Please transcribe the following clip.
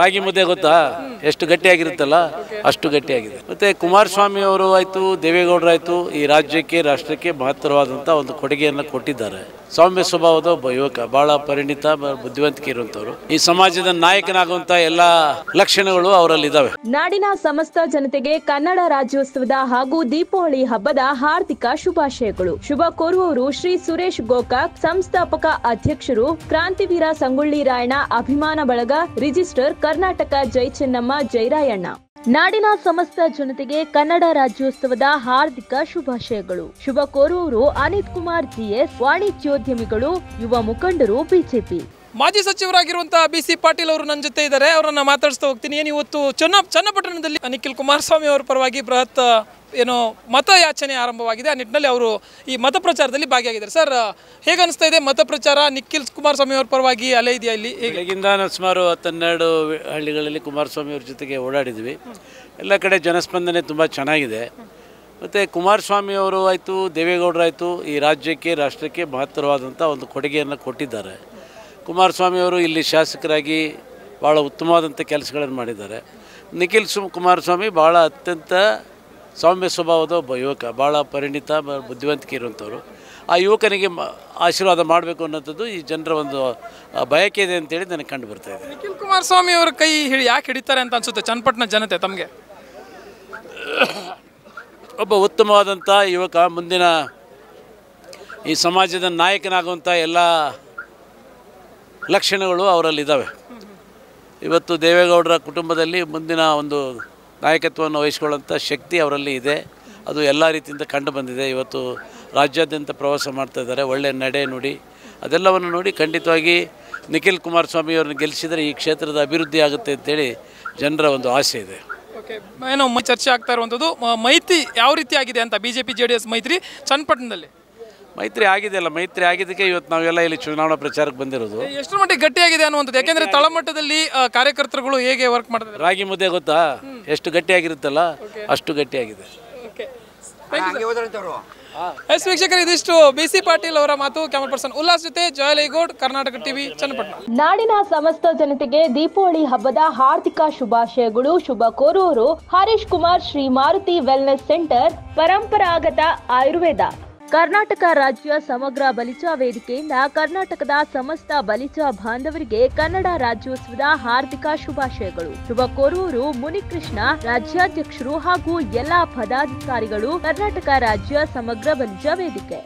ರಾಗಿ ಮುದ್ದೆ ಗೊತ್ತಾ? ಎಷ್ಟು ಗಟ್ಟಿಯಾಗಿರುತ್ತಲ್ಲ, ಅಷ್ಟು ಗಟ್ಟಿಯಾಗಿದೆ. ಮತ್ತೆ ಕುಮಾರಸ್ವಾಮಿ ಅವರು ಆಯ್ತು, ದೇವೇಗೌಡರು ಆಯ್ತು, ಈ ರಾಜ್ಯಕ್ಕೆ, ರಾಷ್ಟ್ರಕ್ಕೆ ಮಹತ್ತರವಾದಂಥ ಒಂದು ಕೊಡುಗೆಯನ್ನು ಕೊಟ್ಟಿದ್ದಾರೆ. ಸೌಮ್ಯ ಸ್ವಭಾವದ ಒಬ್ಬ ಯುವಕ, ಬಹಳ ಪರಿಣಿತ ಬುದ್ಧಿವಂತಿಕೆ ಇರುವಂತವರು. ಈ ಸಮಾಜದ ನಾಯಕನಾಗುವಂತ ಎಲ್ಲ ಲಕ್ಷಣಗಳು ಅವರಲ್ಲಿ ಇದಾವೆ ನಾಡಿನ ಸಮಸ್ತ ಜನತೆಗೆ ಕನ್ನಡ ರಾಜ್ಯೋತ್ಸವದ ಹಾಗೂ ದೀಪಾವಳಿ ಹಬ್ಬದ ಹಾರ್ದಿಕ ಶುಭಾಶಯಗಳು. ಶುಭ ಕೋರುವವರು ಶ್ರೀ ಸುರೇಶ್ ಗೋಕಾಕ್ ಸಂಸ್ಥಾಪಕ ಅಧ್ಯಕ್ಷರು ಕ್ರಾಂತಿವೀರ ಸಂಗೊಳ್ಳಿ ರಾಯಣ್ಣ, ಅಭಿಮಾನ ಬಳಗ ರಿಜಿಸ್ಟರ್ ಕರ್ನಾಟಕ ಜೈ ಚೆನ್ನಮ್ಮ ಜೈರಾಯಣ್ಣ ನಾಡಿನ ಸಮಸ್ತ ಜನತೆಗೆ ಕನ್ನಡ ರಾಜ್ಯೋತ್ಸವದ ಹಾರ್ದಿಕ ಶುಭಾಶಯಗಳು. ಶುಭ ಕೋರುವವರು ಅನಿತ್ ಕುಮಾರ್ ಜಿಎಸ್, ವಾಣಿಜ್ಯೋದ್ಯಮಿಗಳು, ಯುವ ಮುಖಂಡರು, ಬಿಜೆಪಿ. ಮಾಜಿ ಸಚಿವರಾಗಿರುವಂತಹ ಬಿ ಸಿ ಪಾಟೀಲ್ ಅವರು ನನ್ನ ಜೊತೆ ಇದ್ದಾರೆ. ಅವರನ್ನ ಮಾತಾಡಿಸ್ತಾ ಹೋಗ್ತೀನಿ. ಏನು ಇವತ್ತು ಚನ್ನ ಚನ್ನಪಟ್ಟಣದಲ್ಲಿ ನಿಖಿಲ್ ಕುಮಾರಸ್ವಾಮಿ ಅವರ ಪರವಾಗಿ ಬೃಹತ್ ಏನೋ ಮತ ಯಾಚನೆ ಆರಂಭವಾಗಿದೆ. ಆ ನಿಟ್ಟಿನಲ್ಲಿ ಅವರು ಈ ಮತ ಪ್ರಚಾರದಲ್ಲಿ ಭಾಗಿಯಾಗಿದ್ದಾರೆ. ಸರ್, ಹೇಗೆ ಅನಿಸ್ತಾ ಇದೆ ಮತ ಪ್ರಚಾರ ನಿಖಿಲ್ ಕುಮಾರಸ್ವಾಮಿ ಅವರ ಪರವಾಗಿ ಅಲೆ ಇದೆಯಾ ಇಲ್ಲಿ? ಈಗಿಂದ ಸುಮಾರು ಹತ್ತೆರಡು ಹಳ್ಳಿಗಳಲ್ಲಿ ಕುಮಾರಸ್ವಾಮಿ ಅವ್ರ ಜೊತೆಗೆ ಓಡಾಡಿದ್ವಿ. ಎಲ್ಲ ಕಡೆ ಜನಸ್ಪಂದನೆ ತುಂಬ ಚೆನ್ನಾಗಿದೆ. ಮತ್ತು ಕುಮಾರಸ್ವಾಮಿ ಅವರು ಆಯಿತು, ದೇವೇಗೌಡರು ಆಯಿತು, ಈ ರಾಜ್ಯಕ್ಕೆ, ರಾಷ್ಟ್ರಕ್ಕೆ ಮಹತ್ತರವಾದಂಥ ಒಂದು ಕೊಡುಗೆಯನ್ನು ಕೊಟ್ಟಿದ್ದಾರೆ. ಕುಮಾರಸ್ವಾಮಿ ಅವರು ಇಲ್ಲಿ ಶಾಸಕರಾಗಿ ಭಾಳ ಉತ್ತಮವಾದಂಥ ಕೆಲಸಗಳನ್ನು ಮಾಡಿದ್ದಾರೆ. ನಿಖಿಲ್ ಸುಮ್ ಕುಮಾರಸ್ವಾಮಿ ಭಾಳ ಅತ್ಯಂತ ಸೌಮ್ಯ ಸ್ವಭಾವದ ಒಬ್ಬ ಯುವಕ ಭಾಳ ಪರಿಣಿತ ಬುದ್ಧಿವಂತಿಕೆ ಇರುವಂಥವ್ರು ಆ ಯುವಕನಿಗೆ ಆಶೀರ್ವಾದ ಮಾಡಬೇಕು ಅನ್ನೋಂಥದ್ದು ಈ ಜನರ ಒಂದು ಬಯಕೆ ಇದೆ ಅಂತೇಳಿ ನನಗೆ ಕಂಡು ಬರ್ತಾ ಇದೆ. ನಿಖಿಲ್ ಕುಮಾರಸ್ವಾಮಿ ಅವರ ಕೈ ಹಿಡಿ ಯಾಕೆ ಹಿಡಿತಾರೆ ಅಂತ ಅನ್ಸುತ್ತೆ ಚನ್ನಪಟ್ಟಣ ಜನತೆ ತಮಗೆ? ಒಬ್ಬ ಉತ್ತಮವಾದಂಥ ಯುವಕ ಮುಂದಿನ ಈ ಸಮಾಜದ ನಾಯಕನಾಗುವಂಥ ಎಲ್ಲ ಲಕ್ಷಣಗಳು ಅವರಲ್ಲಿದ್ದಾವೆ. ಇವತ್ತು ದೇವೇಗೌಡರ ಕುಟುಂಬದಲ್ಲಿ ಮುಂದಿನ ಒಂದು ನಾಯಕತ್ವವನ್ನು ವಹಿಸ್ಕೊಳ್ಳೋಂಥ ಶಕ್ತಿ ಅವರಲ್ಲಿ ಇದೆ. ಅದು ಎಲ್ಲ ರೀತಿಯಿಂದ ಕಂಡು ಬಂದಿದೆ. ಇವತ್ತು ರಾಜ್ಯಾದ್ಯಂತ ಪ್ರವಾಸ ಮಾಡ್ತಾ ಇದ್ದಾರೆ. ಒಳ್ಳೆಯ ನಡೆ ನುಡಿ. ಅದೆಲ್ಲವನ್ನು ನೋಡಿ ಖಂಡಿತವಾಗಿ ನಿಖಿಲ್ ಕುಮಾರಸ್ವಾಮಿ ಅವ್ರನ್ನ ಗೆಲ್ಲಿಸಿದರೆ ಈ ಕ್ಷೇತ್ರದ ಅಭಿವೃದ್ಧಿ ಆಗುತ್ತೆ ಅಂತೇಳಿ ಜನರ ಒಂದು ಆಸೆ ಇದೆ. ಏನೋ ಚರ್ಚೆ ಆಗ್ತಾ ಇರುವಂಥದ್ದು. ಮೈತ್ರಿ ಯಾವ ರೀತಿ ಆಗಿದೆ ಅಂತ B J P J D S ಮೈತ್ರಿ ಚನ್ನಪಟ್ಟಣದಲ್ಲಿ? ಮೈತ್ರಿ ಆಗಿದೆಯಲ್ಲ ಮೈತ್ರಿ ಆಗಿದ್ದಕ್ಕೆ ಇವತ್ತು ನಾವೆಲ್ಲ ಇಲ್ಲಿ ಚುನಾವಣಾ ಪ್ರಚಾರಕ್ಕೆ ಬಂದಿರೋದು. ಎಷ್ಟು ಮಟ್ಟಿಗೆ ಗಟ್ಟಿಯಾಗಿದೆ ಅನ್ನುವಂಥದ್ದು? ಯಾಕೆಂದ್ರೆ ತಳಮಟ್ಟದಲ್ಲಿ ಆ, ಕಾರ್ಯಕರ್ತರುಗಳು ಹೇಗೆ ವರ್ಕ್ ಮಾಡ್ತಾರೆ ರಾಗಿ ಮುದ್ದೆ ಗೊತ್ತಾ? ಎಷ್ಟು ಗಟ್ಟಿಯಾಗಿರುತ್ತಲ್ಲ ಅಷ್ಟು ಗಟ್ಟಿಯಾಗಿದೆ. ಎಸ್ ವೀಕ್ಷಕರು ಇದಿಷ್ಟು ಬಿ ಸಿ ಪಾಟೀಲ್ ಅವರ ಮಾತು ಕ್ಯಾಮರಾ ಪರ್ಸನ್ ಉಲ್ಲಾಸ್ ಜೊತೆ ಜಯಲೈಗೌಡ್ ಕರ್ನಾಟಕ ಟಿವಿ ಚನ್ನಪಟ್ಟಣ. ನಾಡಿನ ಸಮಸ್ತ ಜನತೆಗೆ ದೀಪಾವಳಿ ಹಬ್ಬದ ಹಾರ್ದಿಕ ಶುಭಾಶಯಗಳು. ಶುಭ ಕೋರುವರು ಹರೀಶ್ ಕುಮಾರ್ ಶ್ರೀ ಮಾರುತಿ ವೆಲ್ನೆಸ್ ಸೆಂಟರ್ ಪರಂಪರಾಗತ ಆಯುರ್ವೇದ. ಕರ್ನಾಟಕ ರಾಜ್ಯ ಸಮಗ್ರ ಬಲಿಚಾ ವೇದಿಕೆಯಿಂದ ಕರ್ನಾಟಕದ ಸಮಸ್ತ ಬಲಿಚಾ ಬಾಂಧವರಿಗೆ ಕನ್ನಡ ರಾಜ್ಯೋತ್ಸವದ ಹಾರ್ದಿಕ ಶುಭಾಶಯಗಳು. ಶುಭ ಕೋರುವವರು ಮುನಿಕೃಷ್ಣ, ರಾಜ್ಯಾಧ್ಯಕ್ಷರು ಹಾಗೂ ಎಲ್ಲಾ ಪದಾಧಿಕಾರಿಗಳು ಕರ್ನಾಟಕ ರಾಜ್ಯ ಸಮಗ್ರ ಬಲಿಜಾ ವೇದಿಕೆ.